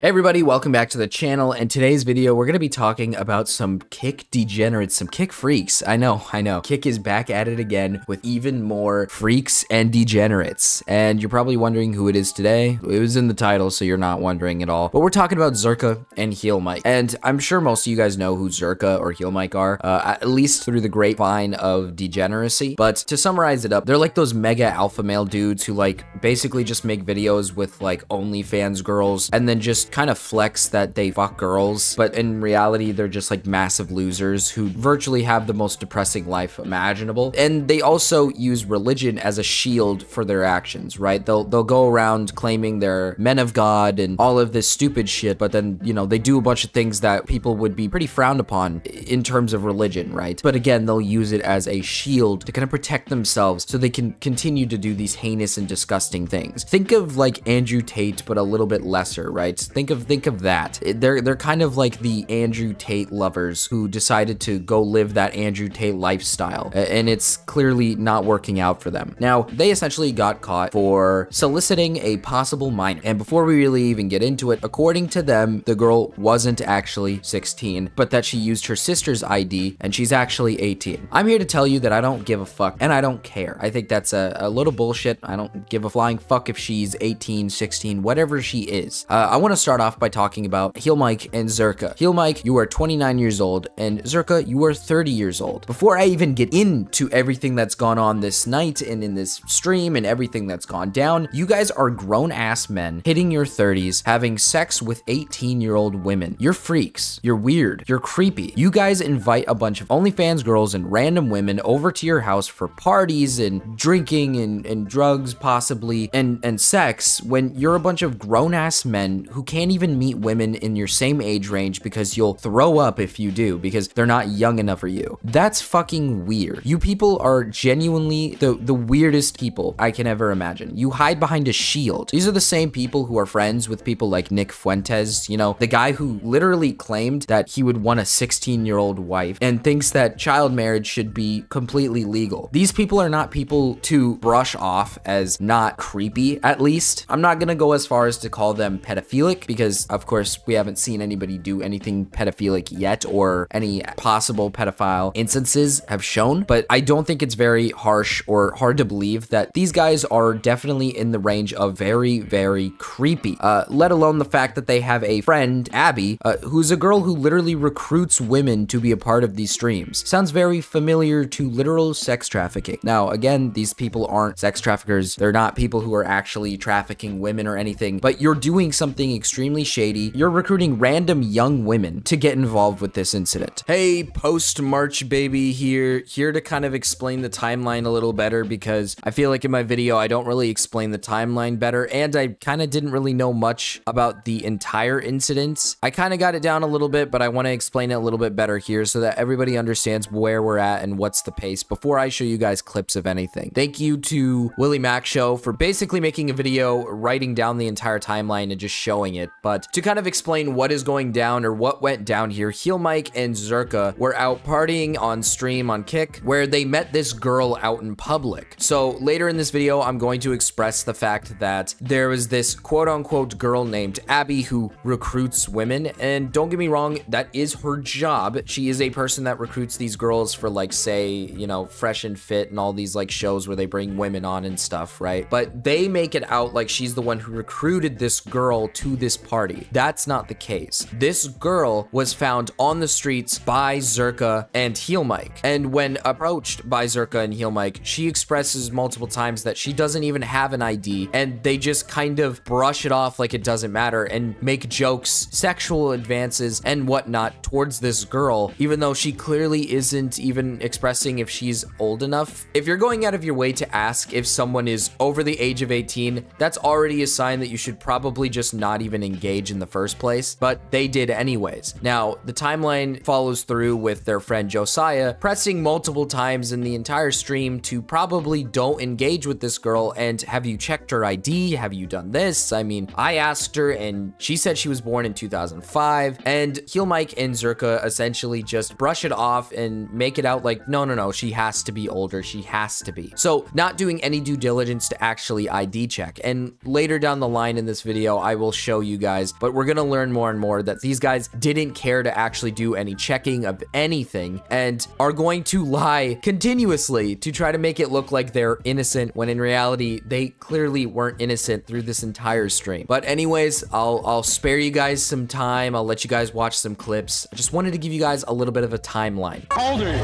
Hey everybody, welcome back to the channel. In today's video, we're going to be talking about some kick degenerates, some kick freaks. I know, I know. Kick is back at it again with even more freaks and degenerates. And you're probably wondering who it is today. It was in the title, so you're not wondering at all. But we're talking about Zherka and Heel Mike. And I'm sure most of you guys know who Zherka or Heel Mike are, uh, at least through the grapevine of degeneracy. But to summarize it up, they're like those mega alpha male dudes who like basically just make videos with like OnlyFans girls and then just kind of flex that they fuck girls, but in reality, they're just like massive losers who virtually have the most depressing life imaginable. And they also use religion as a shield for their actions, right? They'll they'll go around claiming they're men of God and all of this stupid shit, but then, you know, they do a bunch of things that people would be pretty frowned upon in terms of religion, right? But again, they'll use it as a shield to kind of protect themselves so they can continue to do these heinous and disgusting things. Think of like Andrew Tate, but a little bit lesser, right? Think of think of that. They're they're kind of like the Andrew Tate lovers who decided to go live that Andrew Tate lifestyle, and it's clearly not working out for them. Now, they essentially got caught for soliciting a possible minor, and before we really even get into it, according to them, the girl wasn't actually 16, but that she used her sister's ID, and she's actually 18. I'm here to tell you that I don't give a fuck, and I don't care. I think that's a, a little bullshit. I don't give a flying fuck if she's 18, 16, whatever she is. Uh, I want to start off by talking about Heel Mike and Zherka. Heel Mike, you are 29 years old, and Zherka, you are 30 years old. Before I even get into everything that's gone on this night and in this stream and everything that's gone down, you guys are grown ass men hitting your 30s, having sex with 18 year old women. You're freaks. You're weird. You're creepy. You guys invite a bunch of OnlyFans girls and random women over to your house for parties and drinking and, and drugs, possibly, and, and sex when you're a bunch of grown ass men who can't even even meet women in your same age range because you'll throw up if you do because they're not young enough for you. That's fucking weird. You people are genuinely the, the weirdest people I can ever imagine. You hide behind a shield. These are the same people who are friends with people like Nick Fuentes, you know, the guy who literally claimed that he would want a 16 year old wife and thinks that child marriage should be completely legal. These people are not people to brush off as not creepy, at least. I'm not gonna go as far as to call them pedophilic because of course we haven't seen anybody do anything pedophilic yet or any possible pedophile instances have shown, but I don't think it's very harsh or hard to believe that these guys are definitely in the range of very, very creepy, uh, let alone the fact that they have a friend, Abby, uh, who's a girl who literally recruits women to be a part of these streams. Sounds very familiar to literal sex trafficking. Now, again, these people aren't sex traffickers. They're not people who are actually trafficking women or anything, but you're doing something extremely shady. You're recruiting random young women to get involved with this incident. Hey, post-March baby here, here to kind of explain the timeline a little better because I feel like in my video, I don't really explain the timeline better and I kind of didn't really know much about the entire incident. I kind of got it down a little bit, but I want to explain it a little bit better here so that everybody understands where we're at and what's the pace before I show you guys clips of anything. Thank you to Willy Mac Show for basically making a video, writing down the entire timeline and just showing it. But but to kind of explain what is going down or what went down here, Heel Mike and Zherka were out partying on stream on Kick where they met this girl out in public. So later in this video, I'm going to express the fact that there was this quote unquote girl named Abby who recruits women. And don't get me wrong, that is her job. She is a person that recruits these girls for like, say, you know, Fresh and Fit and all these like shows where they bring women on and stuff, right? But they make it out like she's the one who recruited this girl to this party. That's not the case. This girl was found on the streets by Zherka and Heel Mike. And when approached by Zherka and Heel Mike, she expresses multiple times that she doesn't even have an ID and they just kind of brush it off like it doesn't matter and make jokes, sexual advances, and whatnot towards this girl, even though she clearly isn't even expressing if she's old enough. If you're going out of your way to ask if someone is over the age of 18, that's already a sign that you should probably just not even engage in the first place, but they did anyways. Now, the timeline follows through with their friend Josiah pressing multiple times in the entire stream to probably don't engage with this girl and have you checked her ID? Have you done this? I mean, I asked her and she said she was born in 2005 and Heel Mike and Zherka essentially just brush it off and make it out like, no, no, no, she has to be older. She has to be. So not doing any due diligence to actually ID check. And later down the line in this video, I will show you guys, but we're gonna learn more and more that these guys didn't care to actually do any checking of anything and are going to lie continuously to try to make it look like they're innocent when in reality they clearly weren't innocent through this entire stream. But anyways, I'll I'll spare you guys some time. I'll let you guys watch some clips. I just wanted to give you guys a little bit of a timeline. How old are you?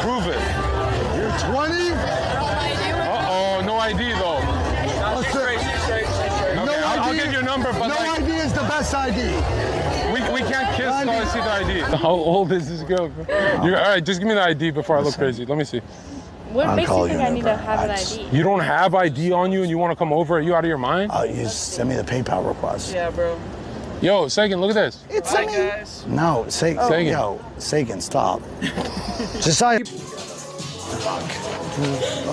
Prove it. ID is the best ID. we, we can't kiss until I see the ID. How old is this girl? You're, all right, just give me the ID before I look crazy. Let me see. What I'll makes you call think you I need to have an ID? You don't have ID on you and you want to come over? Are you out of your mind? Uh, you just send me the PayPal request. Yeah, bro. Yo, Sagan, look at this. It's Hi, guys. No, Sa- Sagan. Yo, Sagan, stop. just saw you. Fuck.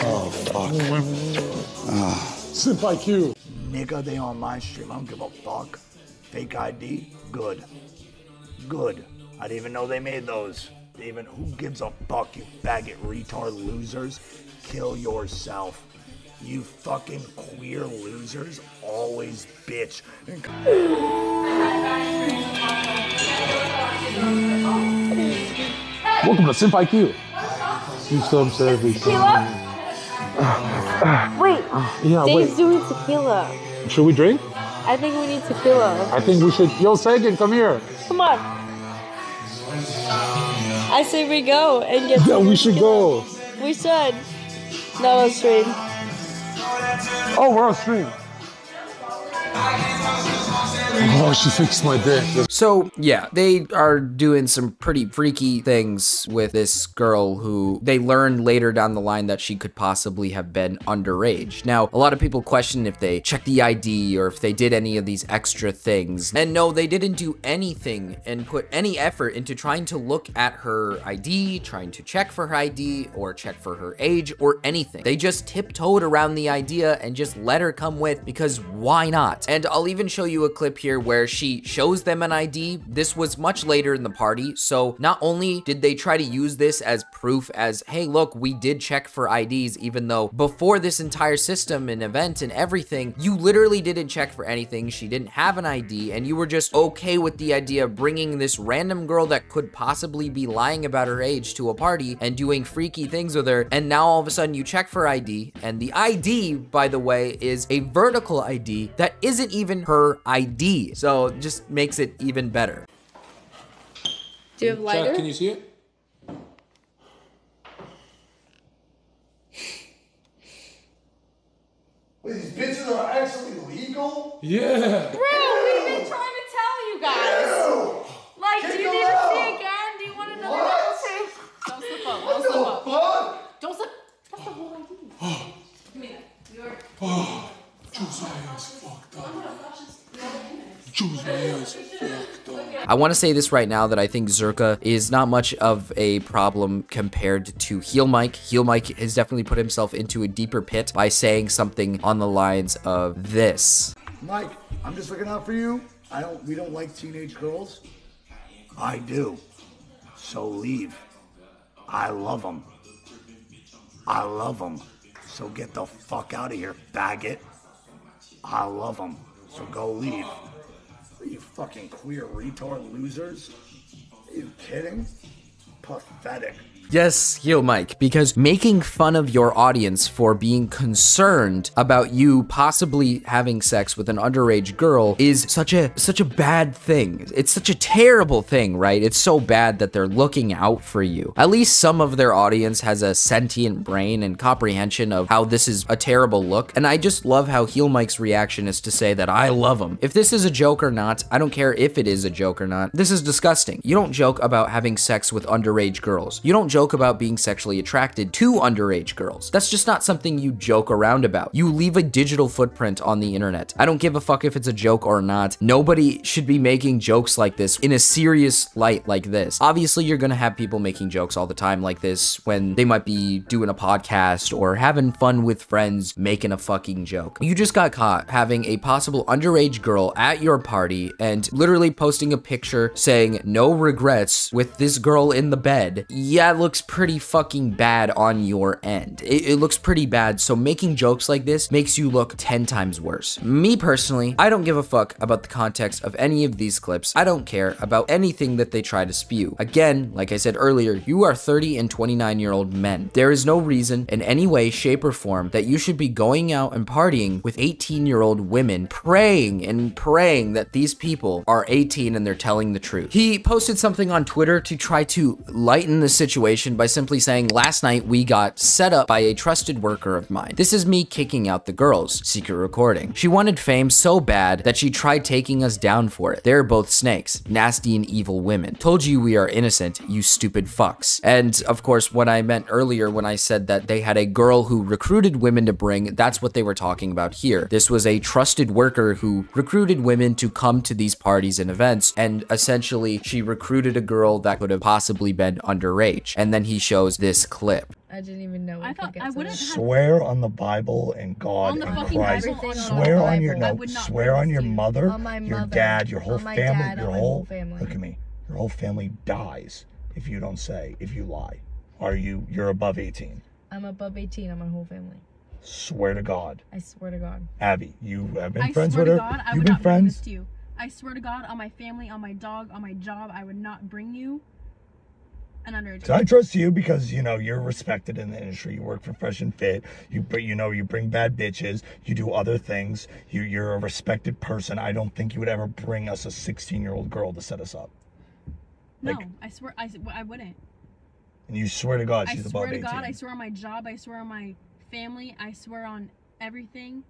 Oh, fuck. Simp IQ. Nigga, they on my stream. I don't give a fuck. Fake ID? Good. Good. I didn't even know they made those. They even who gives a fuck, you faggot retard losers? Kill yourself. You fucking queer losers always bitch. Welcome to Simp IQ. You some service. Tequila? Wait, Yeah, Dave's doing tequila. Should we drink? I think we need tequila. I think we should. Yo, Sagan, come here. Come on. I say we go and get. Yeah, we should tequila. go. We should. No, on stream. Oh, we're on stream. Oh, she fixed my dick. So, yeah, they are doing some pretty freaky things with this girl who they learned later down the line that she could possibly have been underage. Now, a lot of people question if they checked the ID or if they did any of these extra things. And no, they didn't do anything and put any effort into trying to look at her ID, trying to check for her ID or check for her age or anything. They just tiptoed around the idea and just let her come with because why not? And I'll even show you a clip here where she shows them an ID. This was much later in the party, so not only did they try to use this as proof as, hey, look, we did check for IDs, even though before this entire system and event and everything, you literally didn't check for anything. She didn't have an ID, and you were just okay with the idea of bringing this random girl that could possibly be lying about her age to a party and doing freaky things with her. And now all of a sudden you check for ID, and the ID, by the way, is a vertical ID that isn't even her ID. So just makes it even better. Do you have lighter? Can you see it? These bitches are actually legal? Yeah. Bro, we've been trying to tell you guys. Like, do you them need to out. see again? Do you want another What? double take? Don't slip up. What Don't slip the up. fuck? Don't slip. That's the whole idea. Give me that. Your. Oh. Juice my ass fucked up. Juice my ass fucked up. I want to say this right now that I think Zherka is not much of a problem compared to Heel Mike. Heel Mike has definitely put himself into a deeper pit by saying something on the lines of this. Mike, I'm just looking out for you. I don't. We don't like teenage girls. I do. So leave. I love them. I love them. So get the fuck out of here, faggot. I love them. So go leave. Are you fucking queer retard losers? Are you kidding? Pathetic. Yes, Heel Mike, because making fun of your audience for being concerned about you possibly having sex with an underage girl is such a such a bad thing. It's such a terrible thing, right? It's so bad that they're looking out for you. At least some of their audience has a sentient brain and comprehension of how this is a terrible look. And I just love how Heel Mike's reaction is to say that I love him. If this is a joke or not, I don't care if it is a joke or not. This is disgusting. You don't joke about having sex with underage girls. You don't joke about being sexually attracted to underage girls. That's just not something you joke around about. You leave a digital footprint on the internet. I don't give a fuck if it's a joke or not. Nobody should be making jokes like this in a serious light like this. Obviously, you're gonna have people making jokes all the time like this when they might be doing a podcast or having fun with friends making a fucking joke. You just got caught having a possible underage girl at your party and literally posting a picture saying no regrets with this girl in the bed. Yeah, look looks pretty fucking bad on your end. It, it looks pretty bad. So making jokes like this makes you look 10 times worse. Me personally, I don't give a fuck about the context of any of these clips. I don't care about anything that they try to spew. Again, like I said earlier, you are 30 and 29 year old men. There is no reason in any way, shape, or form that you should be going out and partying with 18 year old women, praying and praying that these people are 18 and they're telling the truth. He posted something on Twitter to try to lighten the situation by simply saying, Last night we got set up by a trusted worker of mine. This is me kicking out the girls. Secret recording. She wanted fame so bad that she tried taking us down for it. They're both snakes, nasty and evil women. Told you we are innocent, you stupid fucks. And of course, what I meant earlier when I said that they had a girl who recruited women to bring, that's what they were talking about here. This was a trusted worker who recruited women to come to these parties and events, and essentially she recruited a girl that could have possibly been underage. And then he shows this clip. I didn't even know. I thought get I wouldn't have Swear on the Bible and God On the and Christ. Bible, Swear on your Bible. No. Swear on your mother, On my your dad, your whole on my family, dad, your on my whole. whole family. Look at me. Your whole family dies if you don't say. If you lie, are you? You're above 18. I'm above 18 on my whole family. Swear to God, I swear to God. Abby. You have been I friends swear with to her. God, I You've would been not bring this friends. to you. I swear to God, on my family, on my dog, on my job, I would not bring you an I trust you because you know you're respected in the industry. You work for Fresh and Fit. You you know you bring bad bitches. You do other things. You you're a respected person. I don't think you would ever bring us a 16 year old girl to set us up. no, like- I swear, I, I wouldn't. And you swear to God she's a bugger. I swear to God, I swear on my job, I swear on my family, I swear on everything.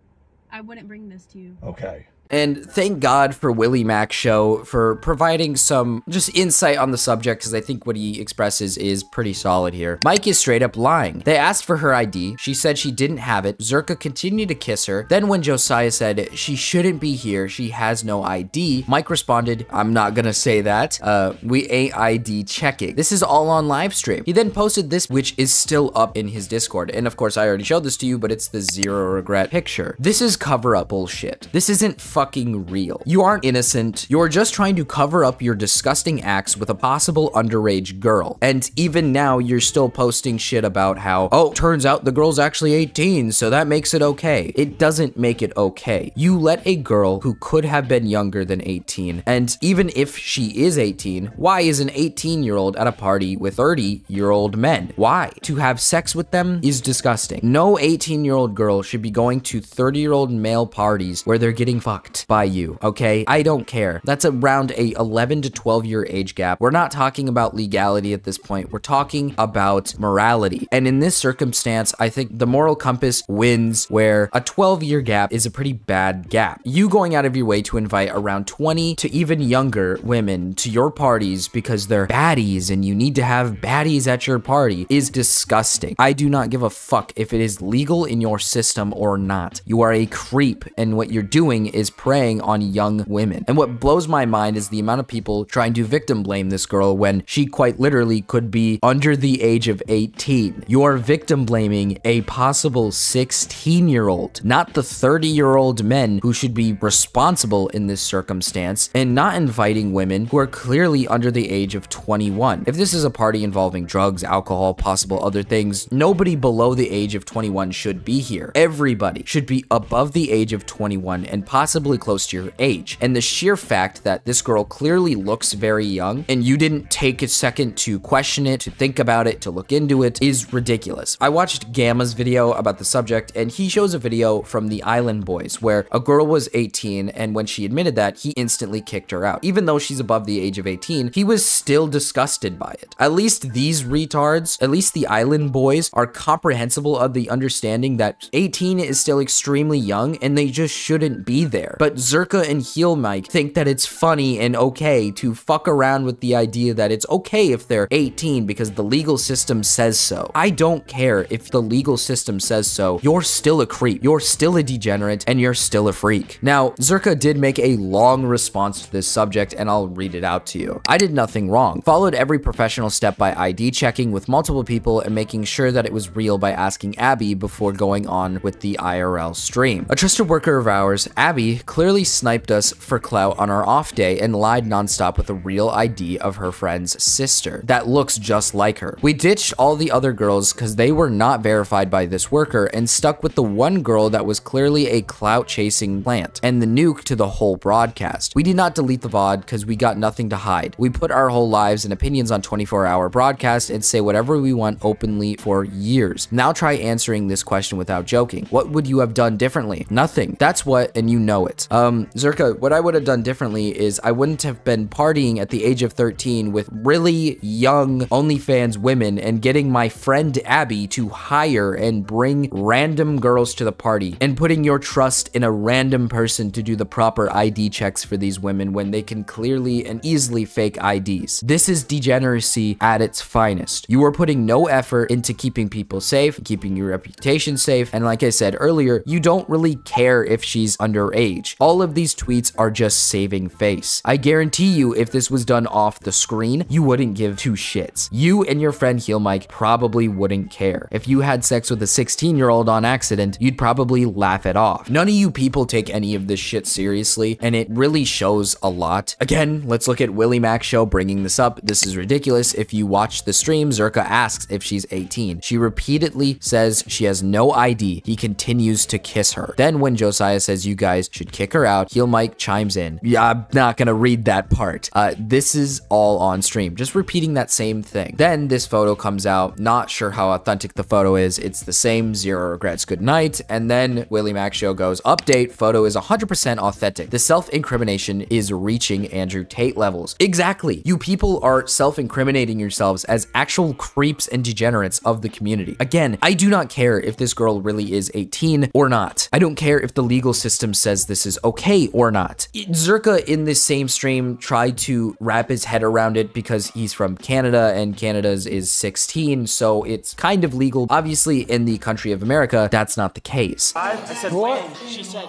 I wouldn't bring this to you. okay. And thank God for Willy Mac Show for providing some just insight on the subject because I think what he expresses is pretty solid here. Mike is straight up lying. They asked for her ID. She said she didn't have it. Zherka continued to kiss her. Then when Josiah said she shouldn't be here, she has no ID, Mike responded, I'm not gonna say that. Uh, we ain't ID checking. This is all on live stream. He then posted this, which is still up in his Discord. And of course, I already showed this to you, but it's the zero regret picture. This is cover up bullshit. This isn't fucking real. You aren't innocent. You're just trying to cover up your disgusting acts with a possible underage girl. And even now, you're still posting shit about how, oh, turns out the girl's actually 18, so that makes it okay. It doesn't make it okay. You let a girl who could have been younger than 18, and even if she is 18, why is an 18 year old at a party with 30 year old men? Why? To have sex with them is disgusting. No 18 year old girl should be going to 30 year old male parties where they're getting fucked by you, okay? I don't care. That's around a 11 to 12 year age gap. We're not talking about legality at this point. We're talking about morality. And in this circumstance, I think the moral compass wins where a 12 year gap is a pretty bad gap. You going out of your way to invite around 20 to even younger women to your parties because they're baddies and you need to have baddies at your party is disgusting. I do not give a fuck if it is legal in your system or not. You are a creep and what you're doing is preying on young women. And what blows my mind is the amount of people trying to victim blame this girl when she quite literally could be under the age of 18. You are victim blaming a possible 16 year old, not the 30 year old men who should be responsible in this circumstance, and not inviting women who are clearly under the age of 21. If this is a party involving drugs, alcohol, possible other things, nobody below the age of 21 should be here. Everybody should be above the age of 21 and possibly close to your age. And the sheer fact that this girl clearly looks very young and you didn't take a second to question it, to think about it, to look into it is ridiculous. I watched Gamma's video about the subject and he shows a video from the Island Boys where a girl was 18 and when she admitted that, he instantly kicked her out. Even though she's above the age of 18, he was still disgusted by it. At least these retards, at least the Island Boys, are comprehensible of the understanding that 18 is still extremely young and they just shouldn't be there. But Zherka and Heel Mike think that it's funny and okay to fuck around with the idea that it's okay if they're 18 because the legal system says so. I don't care if the legal system says so. You're still a creep. You're still a degenerate and you're still a freak. Now, Zherka did make a long response to this subject and I'll read it out to you. I did nothing wrong. Followed every professional step by ID checking with multiple people and making sure that it was real by asking Abby before going on with the IRL stream. A trusted worker of ours, Abby, clearly sniped us for clout on our off day and lied nonstop with a real ID of her friend's sister that looks just like her. We ditched all the other girls because they were not verified by this worker and stuck with the one girl that was clearly a clout chasing plant and the nuke to the whole broadcast. We did not delete the VOD because we got nothing to hide. We put our whole lives and opinions on 24 hour broadcast and say whatever we want openly for years. Now try answering this question without joking. What would you have done differently? Nothing. That's what, and you know. Um, Zherka, what I would have done differently is I wouldn't have been partying at the age of 13 with really young OnlyFans women and getting my friend Abby to hire and bring random girls to the party and putting your trust in a random person to do the proper ID checks for these women when they can clearly and easily fake IDs. This is degeneracy at its finest. You are putting no effort into keeping people safe, keeping your reputation safe, and like I said earlier, you don't really care if she's underage. All of these tweets are just saving face. I guarantee you if this was done off the screen, you wouldn't give two shits. You and your friend Heel Mike probably wouldn't care. If you had sex with a 16 year old on accident, you'd probably laugh it off. None of you people take any of this shit seriously, and it really shows a lot. Again, let's look at Willy Mac Show bringing this up. This is ridiculous. If you watch the stream, Zherka asks if she's 18. She repeatedly says she has no ID. He continues to kiss her. Then when Josiah says you guys should kick her out, Heel Mike chimes in. Yeah, I'm not gonna read that part. Uh, this is all on stream, just repeating that same thing. Then this photo comes out. Not sure how authentic the photo is. It's the same. Zero regrets. Good night. And then Willy Mac Show goes update. Photo is 100% authentic. The self-incrimination is reaching Andrew Tate levels. Exactly. You people are self-incriminating yourselves as actual creeps and degenerates of the community. Again, I do not care if this girl really is 18 or not. I don't care if the legal system says this is okay or not. Zherka in this same stream tried to wrap his head around it because he's from Canada and Canada's is 16, so it's kind of legal. Obviously, in the country of America, that's not the case. I said, What? when? She said,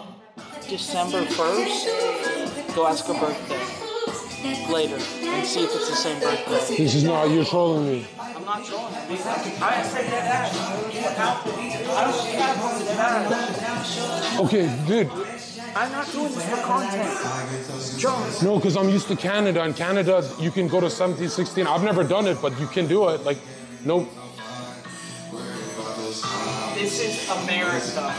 December 1st. Go ask her birthday later and see if it's the same birthday. This is not, you're trolling me. I'm not trolling. I said that. I don't have that. Okay, dude. I'm not doing this for content. Jones. No, because I'm used to Canada. In Canada, you can go to 17, 16. I've never done it, but you can do it. Like, no. This is America,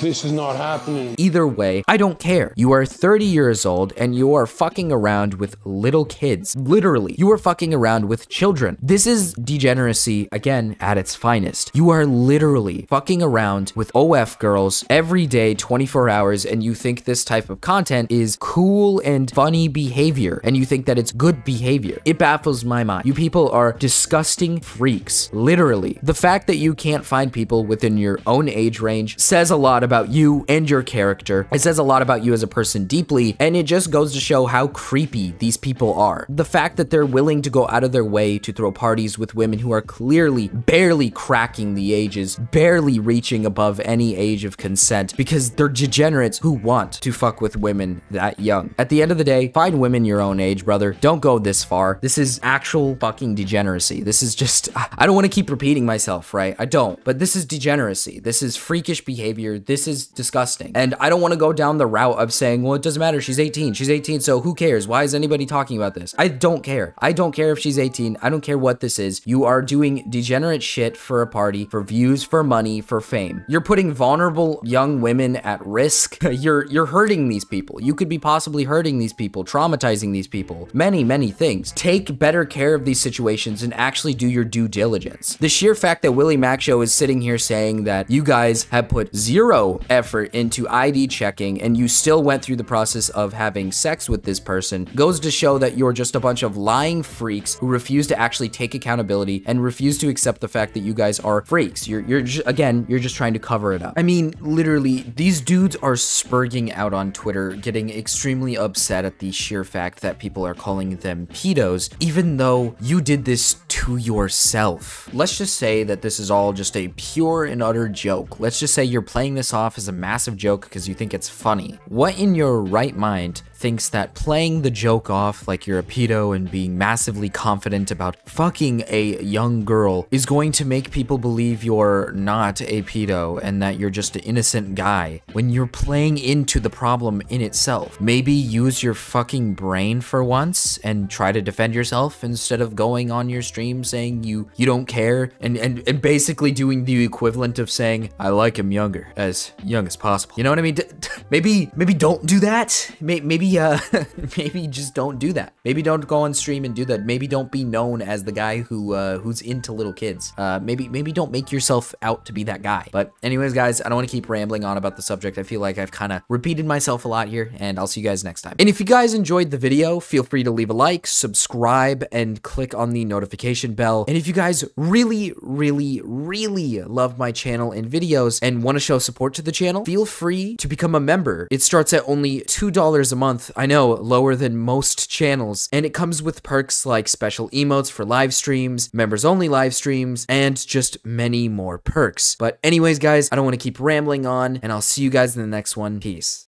This is not happening. Either way, I don't care. You are 30 years old and you are fucking around with little kids. Literally, you are fucking around with children. This is degeneracy, again, at its finest. You are literally fucking around with OF girls every day, 24 hours, and you think this type of content is cool and funny behavior, and you think that it's good behavior. It baffles my mind. You people are disgusting freaks. Literally. The fact that you can't find people within your own age range a lot about you and your character. It says a lot about you as a person deeply, and it just goes to show how creepy these people are. The fact that they're willing to go out of their way to throw parties with women who are clearly barely cracking the ages, barely reaching above any age of consent, because they're degenerates who want to fuck with women that young. At the end of the day, find women your own age, brother. Don't go this far. This is actual fucking degeneracy. This is just, I don't want to keep repeating myself, right? I don't, but this is degeneracy. This is freakish behavior. This is disgusting. And I don't want to go down the route of saying, well, it doesn't matter. She's 18. She's 18. So who cares? Why is anybody talking about this? I don't care. I don't care if she's 18. I don't care what this is. You are doing degenerate shit for a party, for views, for money, for fame. You're putting vulnerable young women at risk. you're you're hurting these people. You could be possibly hurting these people, traumatizing these people. Many, many things. Take better care of these situations and actually do your due diligence. The sheer fact that Willy Mac Show is sitting here saying that you guys have put zero effort into ID checking and you still went through the process of having sex with this person goes to show that you're just a bunch of lying freaks who refuse to actually take accountability and refuse to accept the fact that you guys are freaks. You're you're just, again, you're just trying to cover it up. I mean, literally, these dudes are spurging out on Twitter, getting extremely upset at the sheer fact that people are calling them pedos, even though you did this to yourself. Let's just say that this is all just a pure and utter joke. Let's just say you're playing this off as a massive joke because you think it's funny. What in your right mind thinks that playing the joke off like you're a pedo and being massively confident about fucking a young girl is going to make people believe you're not a pedo and that you're just an innocent guy when you're playing into the problem in itself. Maybe use your fucking brain for once and try to defend yourself instead of going on your stream saying you you don't care and and, and basically doing the equivalent of saying I like him younger as young as possible. You know what I mean? D- maybe maybe don't do that. May- maybe uh maybe just don't do that. Maybe don't go on stream and do that. Maybe don't be known as the guy who uh, who's into little kids. Uh, maybe maybe don't make yourself out to be that guy. But anyways, guys, I don't want to keep rambling on about the subject. I feel like I've kind of repeated myself a lot here, and I'll see you guys next time. And if you guys enjoyed the video, feel free to leave a like, subscribe, and click on the notification bell. And if you guys really, really, really love my channel and videos and want to show support to the channel, feel free to become a member. It starts at only $2 a month. I know, lower than most channels. And it comes with perks like special emotes for live streams, members only live streams, and just many more perks. But anyways, guys, I don't want to keep rambling on, and I'll see you guys in the next one. Peace.